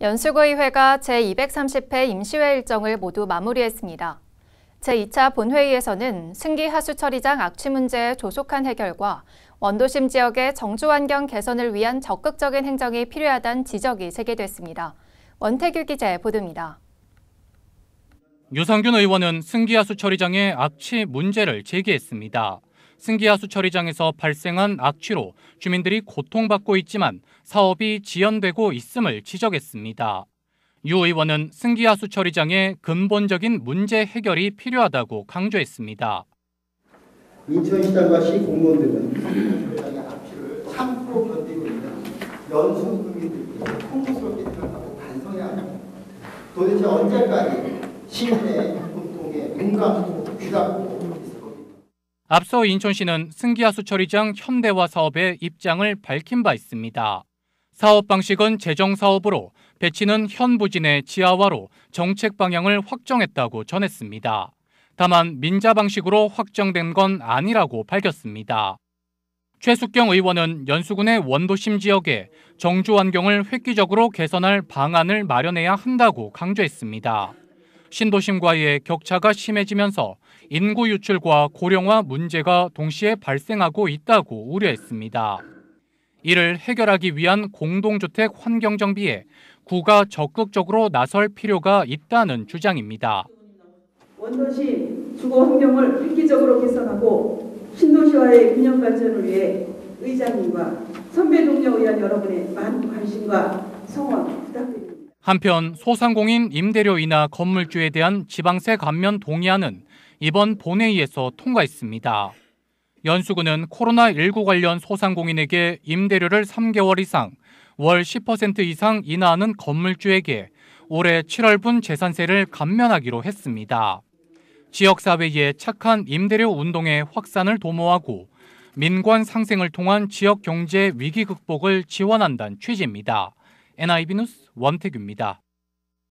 연수구의회가 제230회 임시회 일정을 모두 마무리했습니다. 제2차 본회의에서는 승기 하수처리장 악취 문제의 조속한 해결과 원도심 지역의 정주환경 개선을 위한 적극적인 행정이 필요하다는 지적이 제기됐습니다. 원태규 기자의 보도입니다. 유상균 의원은 승기 하수 처리장의 악취 문제를 제기했습니다. 승기하수 처리장에서 발생한 악취로 주민들이 고통받고 있지만 사업이 지연되고 있음을 지적했습니다. 유 의원은 승기하수 처리장의 근본적인 문제 해결이 필요하다고 강조했습니다. 인천시장과 시 공무원들은 악취를 참고 견디고 있는 연수 국민들께 통스럽게 생각하고 반성해야 합니다. 도대체 언제까지 시민의 고통에 눈 감고 귀 닫고? 앞서 인천시는 승기하수 처리장 현대화 사업의 입장을 밝힌 바 있습니다. 사업 방식은 재정 사업으로 배치는 현 부진의 지하화로 정책 방향을 확정했다고 전했습니다. 다만 민자 방식으로 확정된 건 아니라고 밝혔습니다. 최숙경 의원은 연수군의 원도심 지역에 정주 환경을 획기적으로 개선할 방안을 마련해야 한다고 강조했습니다. 신도심과의 격차가 심해지면서 인구 유출과 고령화 문제가 동시에 발생하고 있다고 우려했습니다. 이를 해결하기 위한 공동주택 환경 정비에 구가 적극적으로 나설 필요가 있다는 주장입니다. 원도시 주거 환경을 획기적으로 개선하고 신도시와의 균형 발전을 위해 의장님과 선배 동료 의원 여러분의 많은 관심과 성원 부탁드립니다. 한편 소상공인 임대료 인하 건물주에 대한 지방세 감면 동의안은 이번 본회의에서 통과했습니다. 연수구는 코로나19 관련 소상공인에게 임대료를 3개월 이상, 월 10% 이상 인하하는 건물주에게 올해 7월분 재산세를 감면하기로 했습니다. 지역사회의 착한 임대료 운동의 확산을 도모하고 민관 상생을 통한 지역 경제 위기 극복을 지원한다는 취지입니다. NIB 뉴스 원태규입니다.